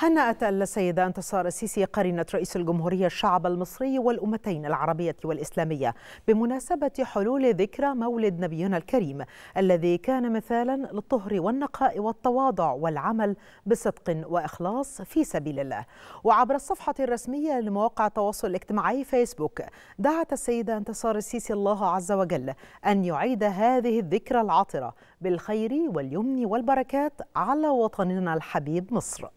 هنأت السيدة انتصار السيسي قرينة رئيس الجمهورية الشعب المصري والأمتين العربية والإسلامية بمناسبة حلول ذكرى مولد نبينا الكريم الذي كان مثالا للطهر والنقاء والتواضع والعمل بصدق وإخلاص في سبيل الله. وعبر الصفحة الرسمية لمواقع التواصل الاجتماعي فيسبوك دعت السيدة انتصار السيسي الله عز وجل أن يعيد هذه الذكرى العطرة بالخير واليمن والبركات على وطننا الحبيب مصر.